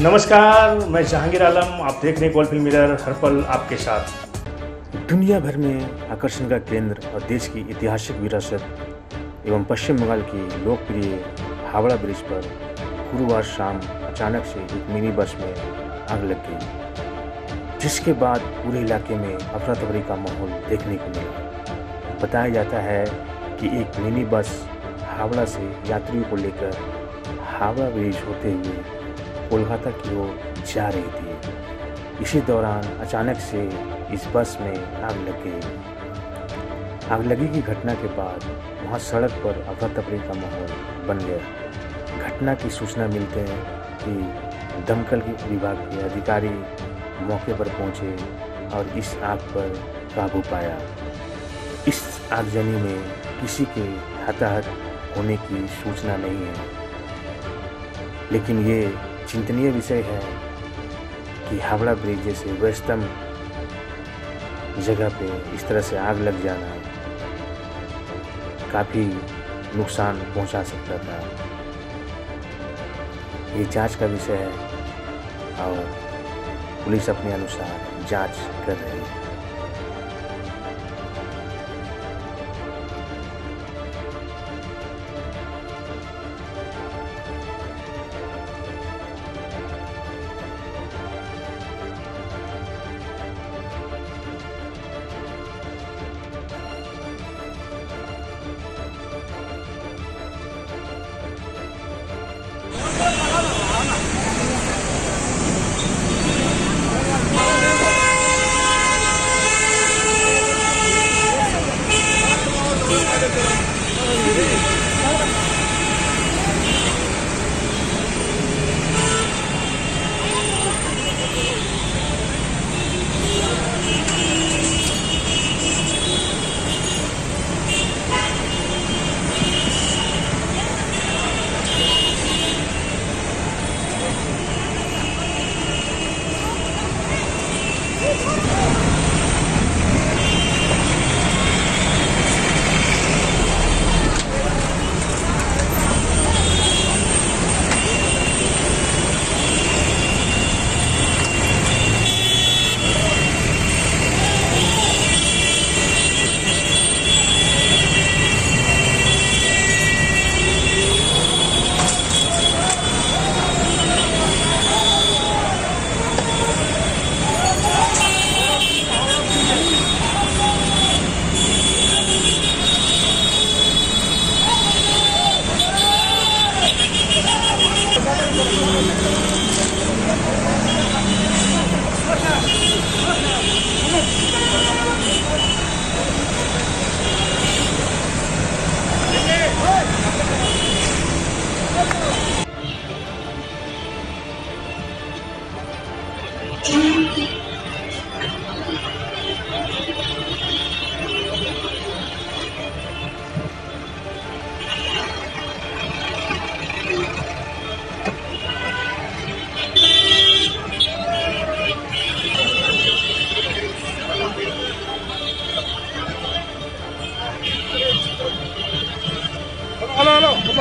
नमस्कार, मैं जहांगीर आलम, आप देख रहे हैं फ़िल्म मिरर हर पल आपके साथ। दुनिया भर में आकर्षण का केंद्र और देश की ऐतिहासिक विरासत एवं पश्चिम बंगाल की लोकप्रिय हावड़ा ब्रिज पर गुरुवार शाम अचानक से एक मिनी बस में आग लग गई, जिसके बाद पूरे इलाके में अफरा तफरी का माहौल देखने को मिला। बताया जाता है कि एक मिनी बस हावड़ा से यात्रियों को लेकर हावड़ा ब्रिज होते हुए कोलकाता की ओर जा रही थी। इसी दौरान अचानक से इस बस में आग लग। गई आगलगी की घटना के बाद वहाँ सड़क पर अफरा तफरी का माहौल बन गया। घटना की सूचना मिलते हैं कि दमकल के विभाग के अधिकारी मौके पर पहुँचे और इस आग पर काबू पाया। इस आगजनी में किसी के हताहत होने की सूचना नहीं है। लेकिन ये चिंतनीय विषय है कि हावड़ा ब्रिज जैसे व्यस्तम जगह पे इस तरह से आग लग जाना काफ़ी नुकसान पहुँचा सकता था। ये जाँच का विषय है और पुलिस अपने अनुसार जाँच कर रही है।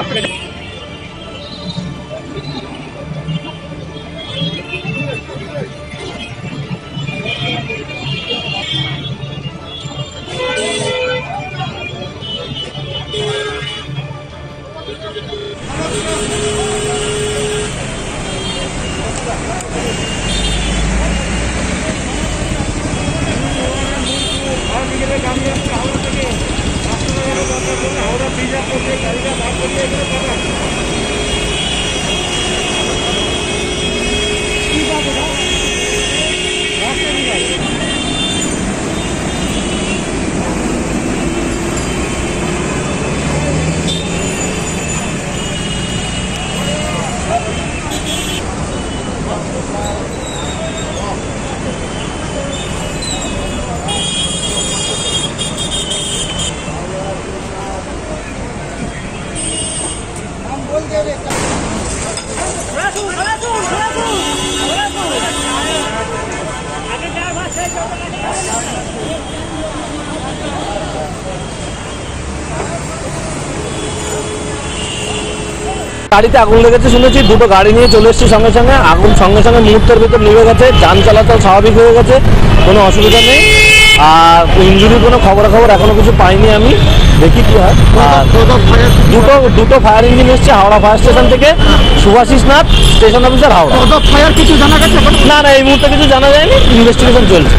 papel. গাড়িতে আগুন লেগেছে শুনেছি দুটো গাড়ি নিয়ে চলে এসেছি সঙ্গে সঙ্গে। আগুন সঙ্গে সঙ্গে মুহূর্তের ভিতর নিভে গেছে যান চলাচল স্বাভাবিক হয়ে গেছে কোনো অসুবিধা নেই। আর ইঞ্জুরির কোনো খবরাখবর এখনও কিছু পাইনি আমি। দেখি কি হয়। আর দুটো দুটো ফায়ার ইঞ্জিন এসছে হাওড়া ফায়ার স্টেশন থেকে Subhasis Nath station officer Howrah. Fire কিছু জানা গেছে না না এই মুহূর্তে কিছু জানা যায়নি ইনভেস্টিগেশন চলছে।